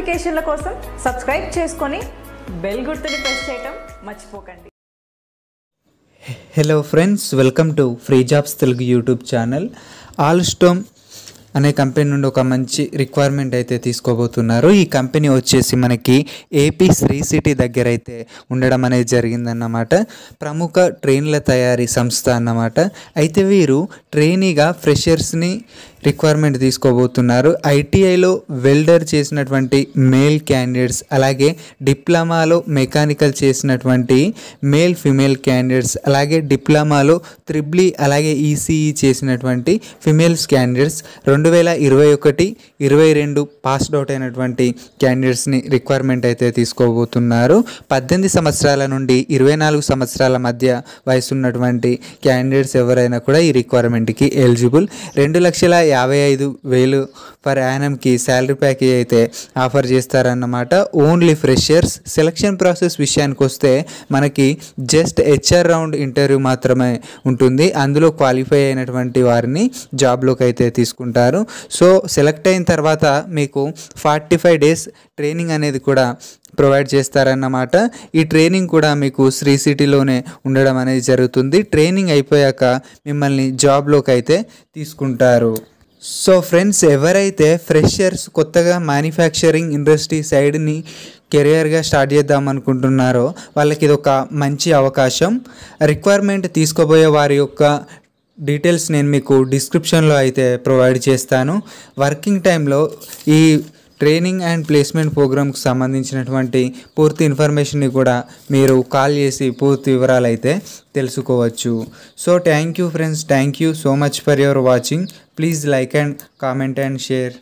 నోటిఫికేషన్ల కోసం సబ్స్క్రైబ్ చేసుకొని బెల్ గుర్తుని ప్రెస్ చేయటం మర్చిపోకండి. Hello friends welcome to free jobs Telugu YouTube channel Alstom అనే కంపెనీ నుండి ఒక మంచి రిక్వైర్మెంట్ అయితే తీసుకోబోతున్నారు. ఈ కంపెనీ వచ్చేసి మనకి ఏపీ శ్రీ సిటీ దగ్గర అయితే ఉండడం అనేది జరిగిందన్నమాట. ప్రముఖ ట్రైన్ల తయారీ సంస్థ అన్నమాట. అయితే వీరు ట్రైనీగా ఫ్రెషర్స్ని రిక్వైర్మెంట్ తీసుకోబోతున్నారు. ఐటీఐలో వెల్డర్ చేసినటువంటి మేల్ క్యాండిడేట్స్ అలాగే డిప్లొమాలో మెకానికల్ చేసినటువంటి మేల్ ఫిమేల్ క్యాండిడేట్స్ అలాగే డిప్లొమాలో త్రిబ్లీ అలాగే ఈసీఈ చేసినటువంటి ఫిమేల్స్ క్యాండిడేట్స్ రెండు వేల ఇరవై ఒకటి ఇరవై రెండు పాస్డ్ అవుట్ అయినటువంటి క్యాండిడేట్స్ని రిక్వైర్మెంట్ అయితే తీసుకోబోతున్నారు. పద్దెనిమిది సంవత్సరాల నుండి ఇరవై నాలుగు సంవత్సరాల మధ్య వయసున్నటువంటి క్యాండిడేట్స్ ఎవరైనా కూడా ఈ రిక్వైర్మెంట్కి ఎలిజిబుల్ రెండు లక్షల యాభై ఐదు వేలు పర్ యానంకి శాలరీ ప్యాకేజ్ అయితే ఆఫర్ చేస్తారన్నమాట. ఓన్లీ ఫ్రెషర్స్ సెలక్షన్ ప్రాసెస్ విషయానికి వస్తే మనకి జస్ట్ హెచ్ఆర్ రౌండ్ ఇంటర్వ్యూ మాత్రమే ఉంటుంది. అందులో క్వాలిఫై అయినటువంటి వారిని జాబ్లోకి అయితే తీసుకుంటారు. సో సెలెక్ట్ అయిన తర్వాత మీకు ఫార్టీ ఫైవ్ డేస్ ట్రైనింగ్ అనేది కూడా ప్రొవైడ్ చేస్తారన్నమాట. ఈ ట్రైనింగ్ కూడా మీకు శ్రీ సిటీలోనే ఉండడం అనేది జరుగుతుంది. ట్రైనింగ్ అయిపోయాక మిమ్మల్ని జాబ్లోకి అయితే తీసుకుంటారు. సో ఫ్రెండ్స్ ఎవరైతే ఫ్రెషర్స్ కొత్తగా మ్యానుఫ్యాక్చరింగ్ ఇండస్ట్రీ సైడ్ని కెరియర్గా స్టార్ట్ చేద్దాం అనుకుంటున్నారో వాళ్ళకి ఇది ఒక మంచి అవకాశం. రిక్వైర్మెంట్ తీసుకోబోయే వారి యొక్క డీటెయిల్స్ నేను మీకు డిస్క్రిప్షన్లో అయితే ప్రొవైడ్ చేస్తాను. వర్కింగ్ టైంలో ఈ ట్రైనింగ్ అండ్ ప్లేస్మెంట్ ప్రోగ్రామ్కి సంబంధించినటువంటి పూర్తి ఇన్ఫర్మేషన్ని కూడా మీరు కాల్ చేసి పూర్తి వివరాలు అయితే తెలుసుకోవచ్చు. So thank you friends. Thank you so much for your watching. Please like and comment and share.